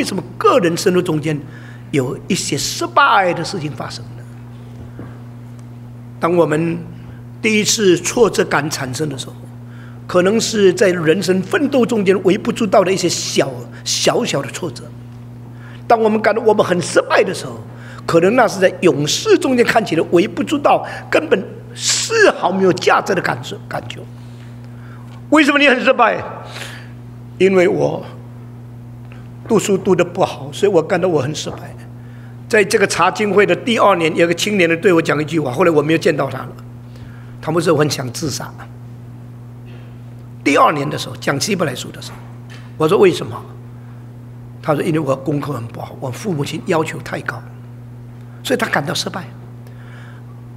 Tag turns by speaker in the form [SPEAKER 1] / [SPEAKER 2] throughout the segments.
[SPEAKER 1] 为什么个人生活中间有一些失败的事情发生呢？当我们第一次挫折感产生的时候，可能是在人生奋斗中间微不足道的一些小小小的挫折。当我们感到我们很失败的时候，可能那是在勇士中间看起来微不足道，根本丝毫没有价值的感受感觉。为什么你很失败？因为我读书读的不好，所以我感到我很失败。在这个查经会的第二年，有个青年人对我讲一句话，后来我没有见到他了。他们说我很想自杀。第二年的时候讲希伯来书的时候，我说为什么？他说因为我功课很不好，我父母亲要求太高，所以他感到失败。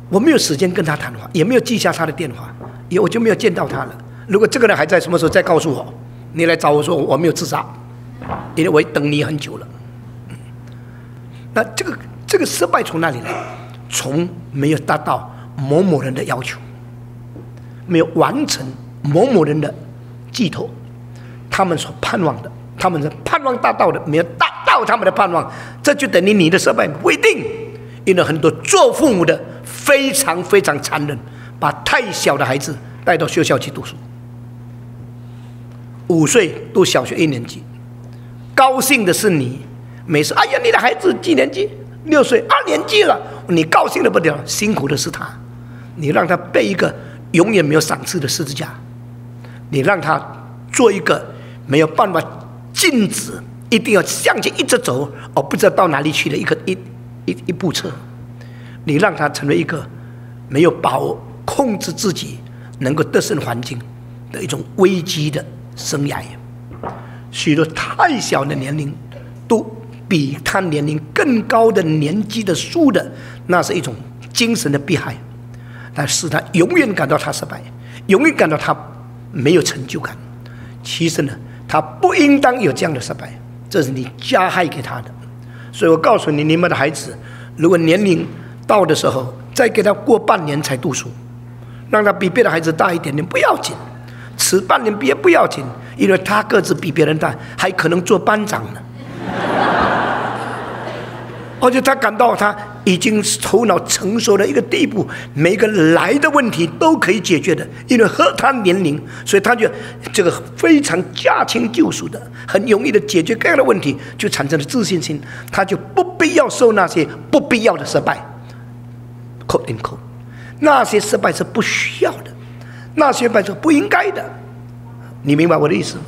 [SPEAKER 1] 我没有时间跟他谈话，也没有记下他的电话，也我就没有见到他了。如果这个人还在，什么时候再告诉我？你来找我说我没有自杀，因为我等你很久了。那这个这个失败从哪里来？从没有达到某某人的要求，没有完成某某人的寄托，他们所盼望的，他们是盼望达到的，没有达到他们的盼望，这就等于你的失败不一定。因为很多做父母的非常非常残忍，把太小的孩子带到学校去读书，五岁读小学一年级，高兴的是你。没事，哎呀，你的孩子几年级？六岁，二年级了，你高兴的不得了。辛苦的是他，你让他背一个永远没有赏赐的十字架，你让他做一个没有办法禁止，一定要向前一直走，而不知道到哪里去的一个一一一部车，你让他成为一个没有把握控制自己能够得胜环境的一种危机的生涯，许多太小的年龄都。比他年龄更高的年纪的输的，那是一种精神的迫害，但使他永远感到他失败，永远感到他没有成就感。其实呢，他不应当有这样的失败，这是你加害给他的。所以我告诉你，你们的孩子如果年龄到的时候，再给他过半年才读书，让他比别的孩子大一点点不要紧，迟半年毕业不要紧，因为他个子比别人大，还可能做班长呢。而且他感到他已经头脑成熟的一个地步，每个来的问题都可以解决的，因为和他年龄，所以他就这个非常驾轻就熟的，很容易的解决各样的问题，就产生了自信心，他就不必要受那些不必要的失败。扣定扣，那些失败是不需要的，那些失败是不应该的，你明白我的意思吗？